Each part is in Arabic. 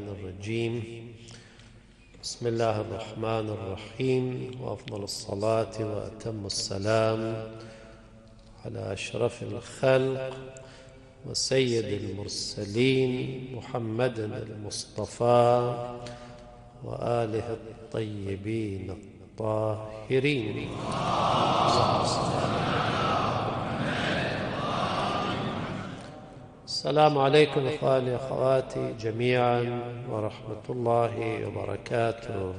اللعين الرجيم. بسم الله الرحمن الرحيم. وأفضل الصلاة وأتم السلام على أشرف الخلق وسيد المرسلين محمد المصطفى وآله الطيبين الطاهرين. السلام عليكم إخواني أخواتي جميعا ورحمة الله وبركاته.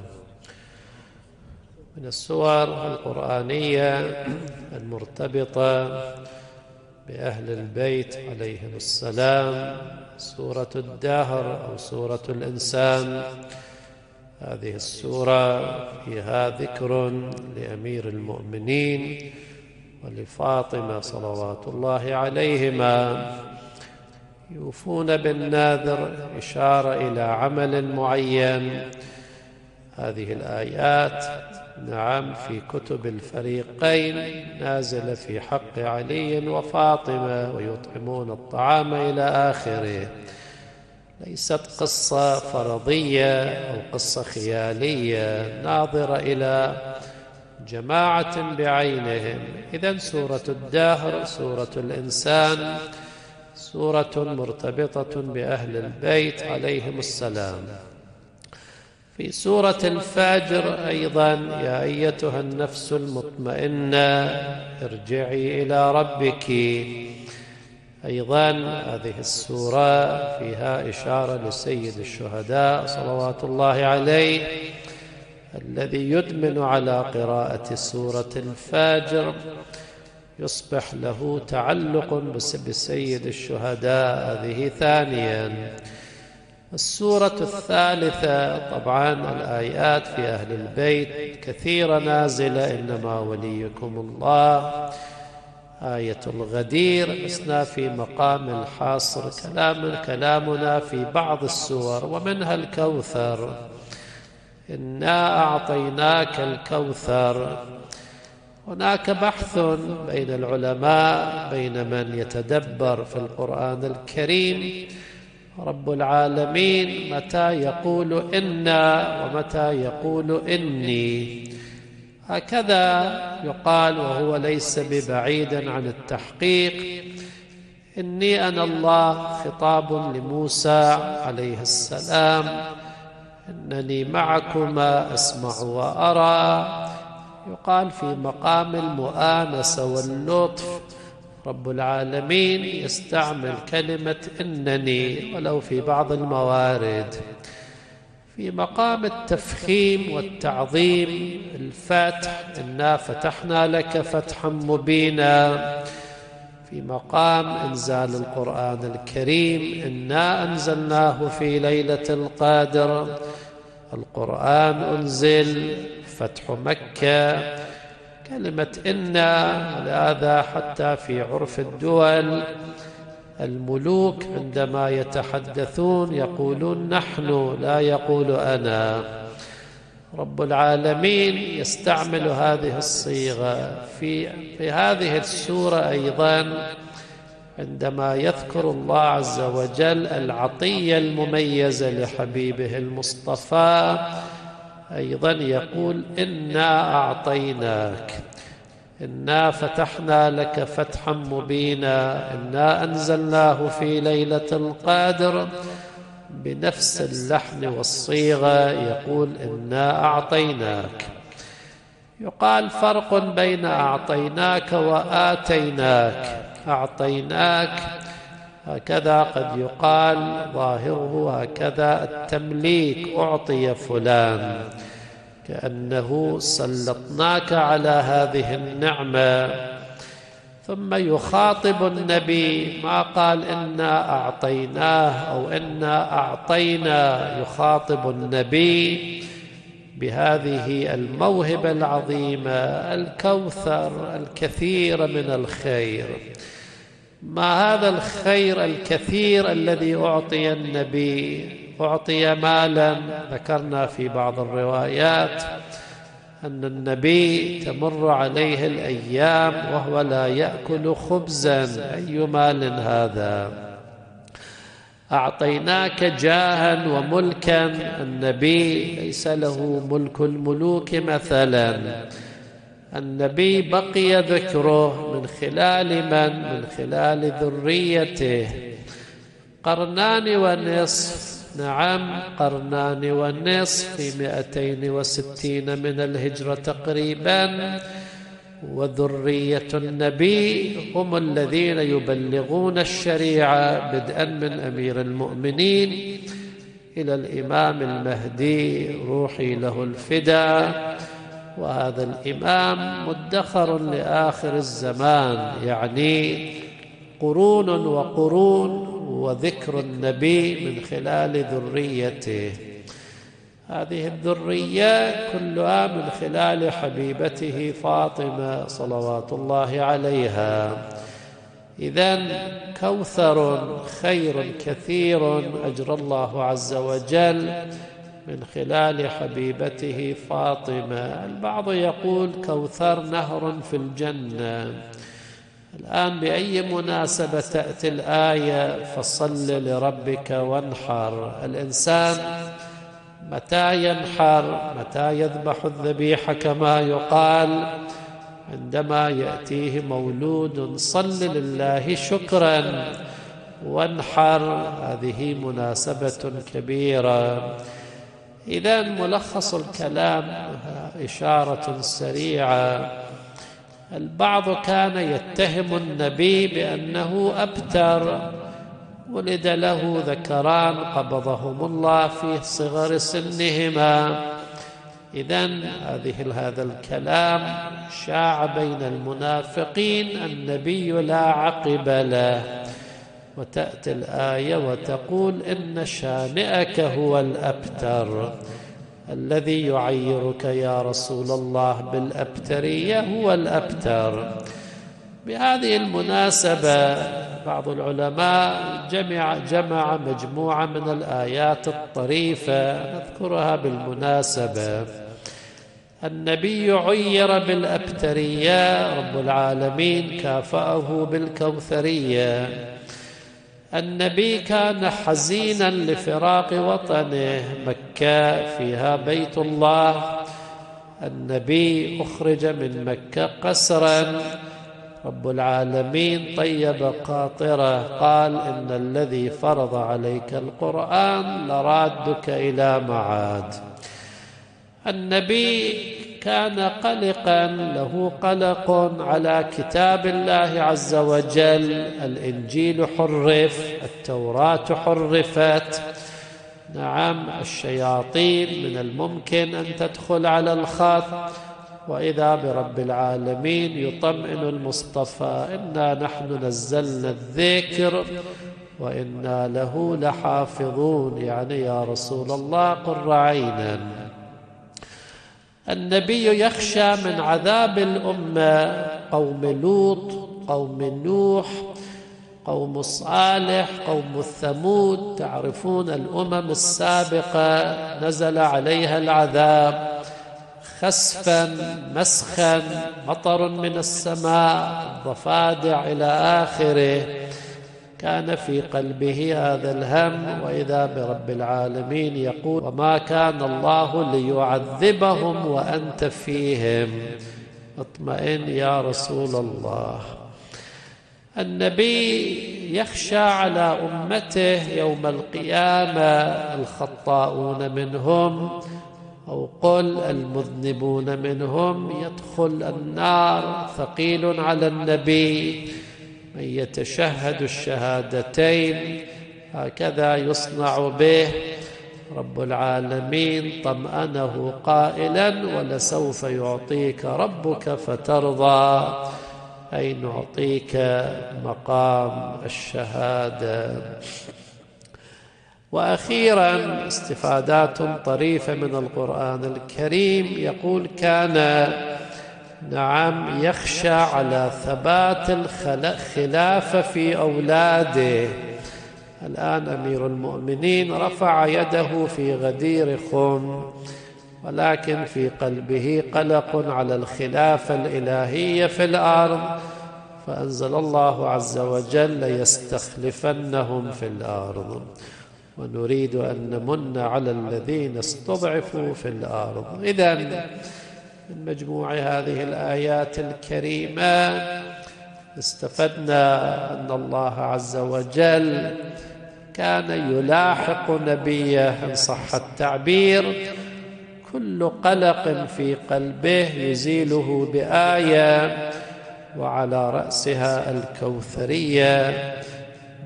من السور القرآنية المرتبطة بأهل البيت عليهم السلام سورة الدهر أو سورة الإنسان. هذه السورة فيها ذكر لأمير المؤمنين ولفاطمة صلوات الله عليهما. يوفون بالناذر إشارة إلى عمل معين. هذه الآيات نعم في كتب الفريقين نازلة في حق علي وفاطمة ويطعمون الطعام إلى آخره. ليست قصة فرضية أو قصة خيالية ناظرة إلى جماعة بعينهم. إذا سورة الدهر سورة الإنسان سورة مرتبطة بأهل البيت عليهم السلام. في سورة الفجر أيضا يا أيتها النفس المطمئنة ارجعي إلى ربك. أيضا هذه السورة فيها إشارة لسيد الشهداء صلوات الله عليه الذي يدمن على قراءة سورة الفجر. يصبح له تعلق بسيد الشهداء هذه ثانيا. السورة الثالثة طبعا الآيات في أهل البيت كثيرة نازلة إنما وليكم الله. آية الغدير لسنا في مقام الحاصر كلام كلامنا في بعض السور ومنها الكوثر. إنا أعطيناك الكوثر. هناك بحث بين العلماء بين من يتدبر في القرآن الكريم. رب العالمين متى يقول إنا ومتى يقول إني؟ هكذا يقال وهو ليس ببعيد عن التحقيق. إني أنا الله خطاب لموسى عليه السلام. إنني معكما أسمع وأرى. يقال في مقام المؤانسة واللطف. رب العالمين يستعمل كلمة إنني ولو في بعض الموارد. في مقام التفخيم والتعظيم الفتح إنا فتحنا لك فتحا مبينا. في مقام إنزال القرآن الكريم إنا أنزلناه في ليلة القادر القرآن أنزل فتح مكة. كلمة إن هذا حتى في عرف الدول. الملوك عندما يتحدثون يقولون نحن لا يقول أنا. رب العالمين يستعمل هذه الصيغة في في هذه السورة أيضا عندما يذكر الله عز وجل العطية المميزة لحبيبه المصطفى. أيضا يقول إنا أعطيناك إنا فتحنا لك فتحا مبينا إنا أنزلناه في ليلة القادر بنفس اللحن والصيغة يقول إنا أعطيناك. يقال فرق بين أعطيناك وآتيناك أعطيناك هكذا قد يقال ظاهره هكذا التمليك أعطي فلان. كأنه سلطناك على هذه النعمة. ثم يخاطب النبي ما قال إنا أعطيناه أو إنا أعطينا. يخاطب النبي بهذه الموهبة العظيمة الكوثر الكثير من الخير. ما هذا الخير الكثير الذي أعطي النبي؟ أعطي مالا. ذكرنا في بعض الروايات أن النبي تمر عليه الأيام وهو لا يأكل خبزا. أي مال هذا؟ أعطيناك جاها وملكا. النبي ليس له ملك الملوك مثلا. النبي بقي ذكره من خلال من؟ من خلال ذريته. قرنان ونصف. نعم قرنان ونصف في مئتين وستين من الهجرة تقريبا. وذرية النبي هم الذين يبلغون الشريعة بدءا من أمير المؤمنين إلى الإمام المهدي روحي له الفداء. وهذا الإمام مدخر لآخر الزمان يعني قرون وقرون وذكر النبي من خلال ذريته. هذه الذرية كلها من خلال حبيبته فاطمة صلوات الله عليها. إذا كوثر خير كثير أجرى الله عز وجل من خلال حبيبته فاطمة. البعض يقول كوثر نهر في الجنة. الآن بأي مناسبة تأتي الآية؟ فصل لربك وانحر. الإنسان متى ينحر؟ متى يذبح الذبيحة كما يقال؟ عندما يأتيه مولود صل لله شكرا وانحر. هذه مناسبة كبيرة. إذا ملخص الكلام إشارة سريعة. البعض كان يتهم النبي بأنه أبتر. ولد له ذكران قبضهم الله في صغر سنهما. إذا هذه هذا الكلام شاع بين المنافقين. النبي لا عقب له. وتأتي الآية وتقول إن شانئك هو الأبتر الذي يعيرك يا رسول الله بالأبترية هو الأبتر. بهذه المناسبة بعض العلماء جمع جمع مجموعة من الآيات الطريفة نذكرها بالمناسبة. النبي عير بالأبترية رب العالمين كافأه بالكوثرية. النبي كان حزينا لفراق وطنه مكة فيها بيت الله. النبي أخرج من مكة قسرا. رب العالمين طيب قاطرة. قال إن الذي فرض عليك القرآن لرادك إلى معاد. النبي كان قلقا له قلق على كتاب الله عز وجل. الإنجيل حرف التوراة حرفت. نعم الشياطين من الممكن أن تدخل على الخط. وإذا برب العالمين يطمئن المصطفى إنا نحن نزلنا الذكر وإنا له لحافظون. يعني يا رسول الله قر عينا النبي يخشى من عذاب الأمة قوم لوط قوم نوح قوم صالح قوم الثمود تعرفون الأمم السابقة نزل عليها العذاب خسفا مسخا مطر من السماء ضفادع إلى آخره. كان في قلبه هذا الهم وإذا برب العالمين يقول وما كان الله ليعذبهم وأنت فيهم. اطمئن يا رسول الله. النبي يخشى على أمته يوم القيامة الخطاؤون منهم أو قل المذنبون منهم يدخل النار ثقيل على النبي. من يتشهد الشهادتين هكذا يصنع به رب العالمين طمأنه قائلا ولسوف يعطيك ربك فترضى أي نعطيك مقام الشهادة. وأخيرا استفادات طريفة من القرآن الكريم يقول كان نعم يخشى على ثبات الخلافة في أولاده. الآن أمير المؤمنين رفع يده في غدير خم ولكن في قلبه قلق على الخلافة الإلهية في الأرض. فأنزل الله عز وجل ليستخلفنهم في الأرض. ونريد أن نمن على الذين استضعفوا في الأرض. إذا من مجموع هذه الآيات الكريمة. استفدنا أن الله عز وجل كان يلاحق نبيه إن صح التعبير. كل قلق في قلبه يزيله بآية وعلى رأسها الكوثرية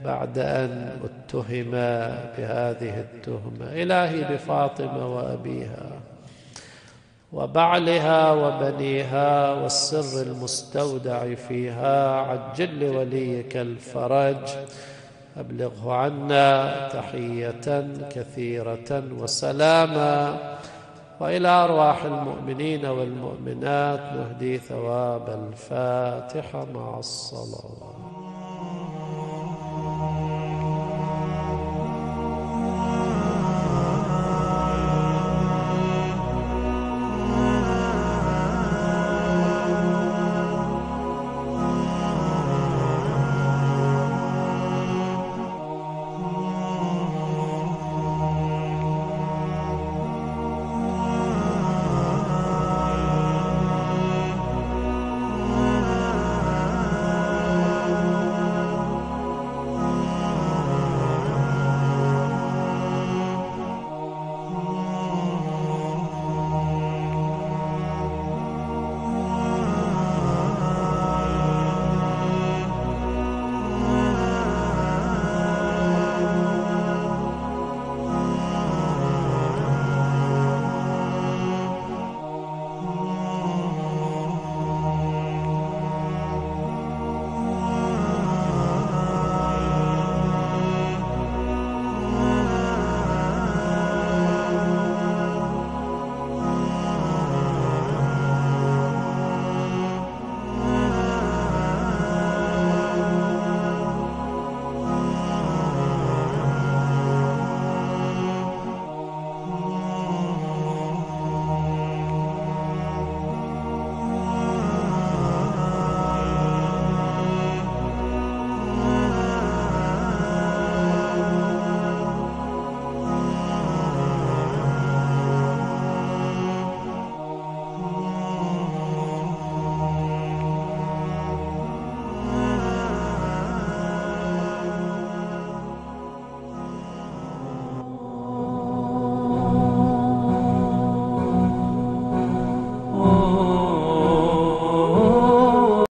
بعد أن اتهم بهذه التهمة. إلهي بفاطمة وأبيها. وبعلها وبنيها والسر المستودع فيها عجل لوليك الفرج. أبلغه عنا تحية كثيرة وسلاما. وإلى أرواح المؤمنين والمؤمنات نهدي ثواب الفاتحة مع الصلاة.